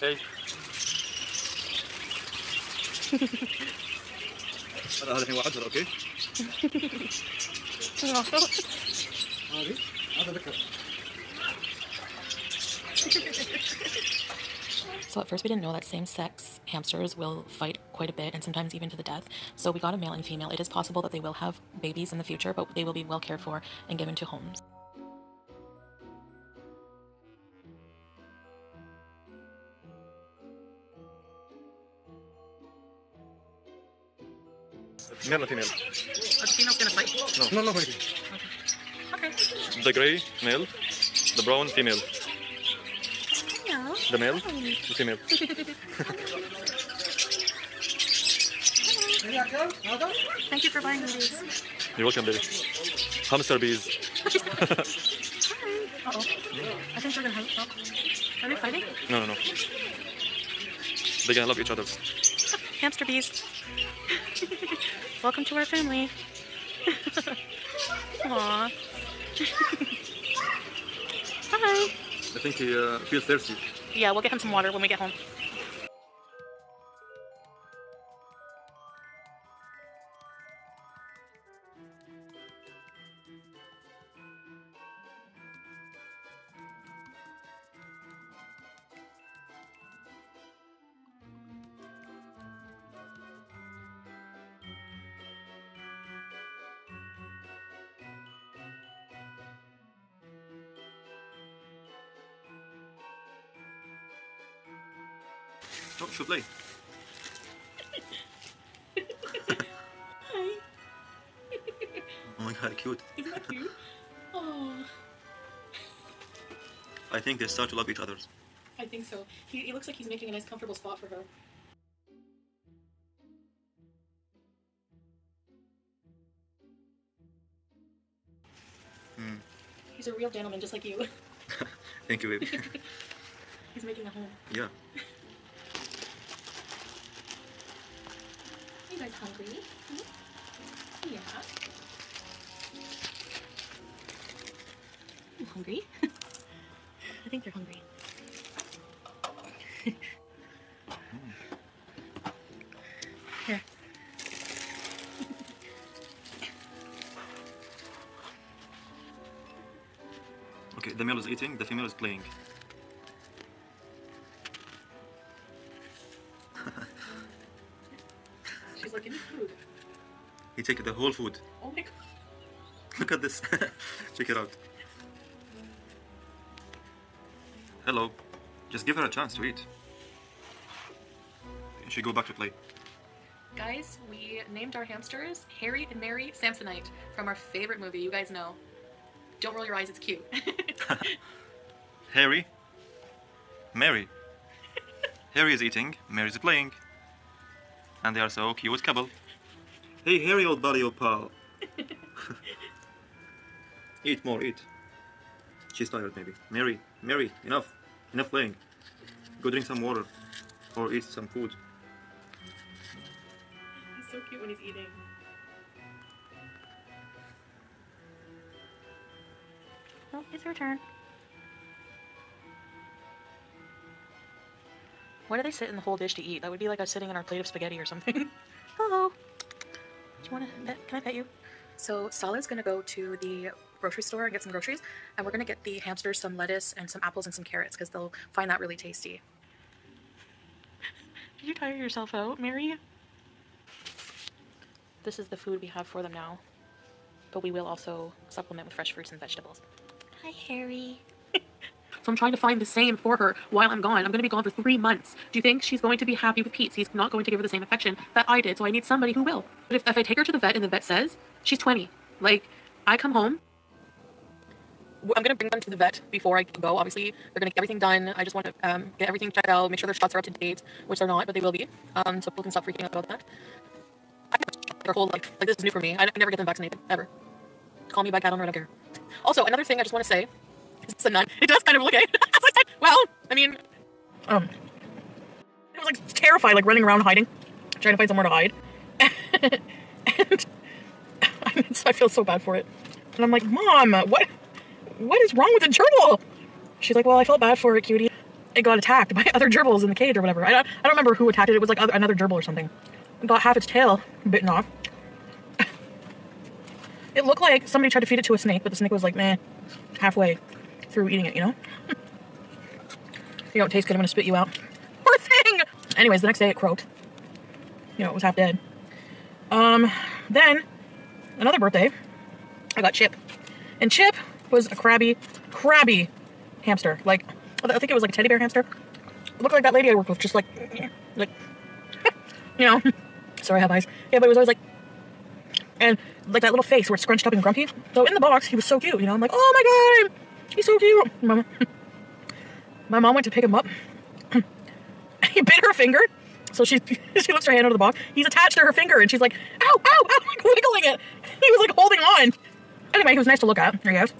Hey. هذا هذا واحد أوكي هذه هذا ذكر So at first we didn't know that same-sex hamsters will fight quite a bit and sometimes even to the death. So we got a male and female. It is possible that they will have babies in the future, but they will be well cared for and given to homes. Male and female. Are the females gonna fight? No, no, no, wait. Okay. The grey, male. The brown, female. Dá medo? Não tem medo. Thank you for buying these. You're welcome, baby. Hamster bees. Uh oh. I think they're gonna hurt. Oh. Are they fighting? No, no, no. They're gonna love each other. Hamster bees. Welcome to our family. Aww. Hi. I think he uh, feels thirsty. Yeah, we'll get him some water when we get home. Oh, should play. Oh my god, cute. Isn't that cute? Oh, I think they start to love each other. I think so. He, he looks like he's making a nice comfortable spot for her. Hmm. He's a real gentleman, just like you. Thank you, baby. He's making a home. yeah. You guys hungry? Hmm? Yeah. You hungry? I think they're hungry. Here. Okay, the male is eating, the female is playing. Take the whole food. Oh my god. Look at this. Check it out. Hello. Just give her a chance to eat. She go back to play. Guys, we named our hamsters Harry and Mary Samsonite from our favorite movie. You guys know. Don't roll your eyes, it's cute. Harry. Mary. Harry is eating, Mary is playing. And they are so cute couple. Hey Harry old buddy old pal. eat more, eat. She's tired maybe. Mary, Mary, enough. Enough playing. Go drink some water. Or eat some food. He's so cute when he's eating. Oh, it's her turn. Why do they sit in the whole dish to eat? That would be like us sitting in our plate of spaghetti or something. Hello. Do you want to pet? Can I pet you? So Salah's gonna go to the grocery store and get some groceries, and we're gonna get the hamsters some lettuce and some apples and some carrots because they'll find that really tasty. Did you tire yourself out, Mary? This is the food we have for them now, but we will also supplement with fresh fruits and vegetables. Hi, Harry. So I'm trying to find the same for her while I'm gone. I'm going to be gone for three months. Do you think she's going to be happy with Pete? He's not going to give her the same affection that I did, so I need somebody who will. But if, if I take her to the vet and the vet says she's 20, like I come home. I'm going to bring them to the vet before I go. Obviously, they're going to get everything done. I just want to um, get everything checked out, make sure their shots are up to date, which they're not, but they will be. Um, so people can stop freaking out about that. I their whole life. Like, this is new for me. I, I never get them vaccinated, ever. Call me by cat owner, I don't care. Also, another thing I just want to say it's a nun. It does kind of look like. well, I mean, um, I was like terrified, like running around hiding, trying to find somewhere to hide. and I, I feel so bad for it. And I'm like, Mom, what what is wrong with the gerbil? She's like, Well, I felt bad for it, cutie. It got attacked by other gerbils in the cage or whatever. I don't, I don't remember who attacked it. It was like other, another gerbil or something. It got half its tail bitten off. it looked like somebody tried to feed it to a snake, but the snake was like, meh, halfway through eating it, you know? you don't taste good, I'm gonna spit you out. Poor thing! Anyways, the next day it croaked. You know, it was half dead. Um, then, another birthday, I got Chip. And Chip was a crabby, crabby hamster. Like, I think it was like a teddy bear hamster. It looked like that lady I worked with, just like, like, you know. Sorry, I have eyes. Yeah, but it was always like, and like that little face where it's scrunched up and grumpy. So in the box, he was so cute, you know. I'm like, oh my god, he's so cute. Mama. My mom went to pick him up. he bit her finger. So she she lifts her hand out of the box. He's attached to her finger, and she's like, ow, ow, ow, like wiggling it. He was like holding on. Anyway, he was nice to look at. There he goes.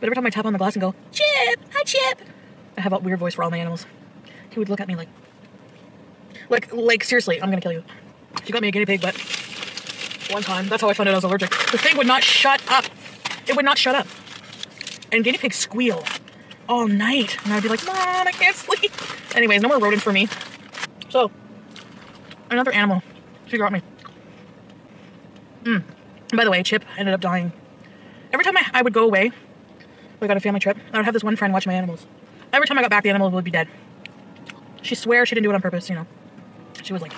But every time I tap on the glass and go, Chip, hi Chip, I have a weird voice for all my animals. He would look at me like, like, like seriously, I'm gonna kill you. She got me a guinea pig, but one time, that's how I found out I was allergic. The thing would not shut up. It would not shut up. And guinea pigs squeal all night, and I'd be like, Mom, I can't sleep. Anyways, no more rodent for me. So, another animal. She got me. Mm. By the way, Chip ended up dying. Every time I, I would go away, we got a family trip, I would have this one friend watch my animals. Every time I got back, the animal would be dead. She swears she didn't do it on purpose, you know. She was like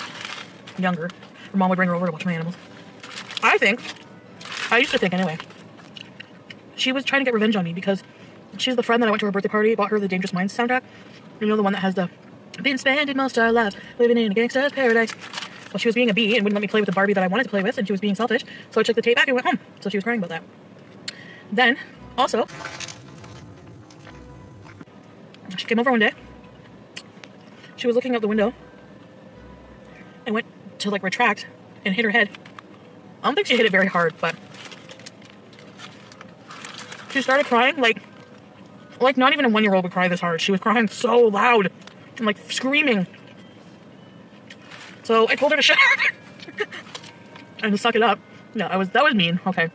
younger. Her mom would bring her over to watch my animals. I think, I used to think anyway, she was trying to get revenge on me because she's the friend that I went to her birthday party, bought her the Dangerous Minds soundtrack. You know, the one that has the been spending most of our lives living in a gangster's paradise. Well, she was being a bee and wouldn't let me play with the Barbie that I wanted to play with, and she was being selfish. So I took the tape back and went home. So she was crying about that. Then, also, she came over one day. She was looking out the window and went to like retract and hit her head. I don't think she hit it very hard, but she started crying like like not even a one year old would cry this hard. She was crying so loud and like screaming. So I told her to shut up and to suck it up. No, I was that was mean. Okay,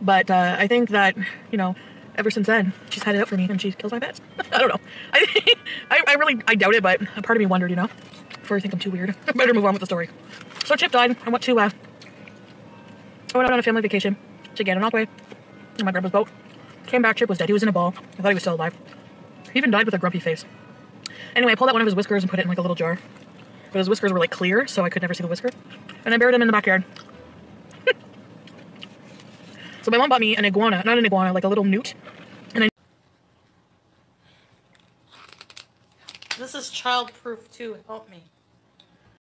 but uh, I think that you know, ever since then, she's had it out for me and she kills my pets. I don't know. I, I I really I doubt it, but a part of me wondered, you know, before I think I'm too weird. I better move on with the story. So Chip died. I went to uh, I went out on a family vacation to Gananoque on my grandpa's boat. Came back, Chip was dead. He was in a ball. I thought he was still alive. He even died with a grumpy face. Anyway, I pulled out one of his whiskers and put it in like a little jar. But his whiskers were like clear, so I could never see the whisker. And I buried him in the backyard. so my mom bought me an iguana, not an iguana, like a little newt. And I This is childproof too. Help me.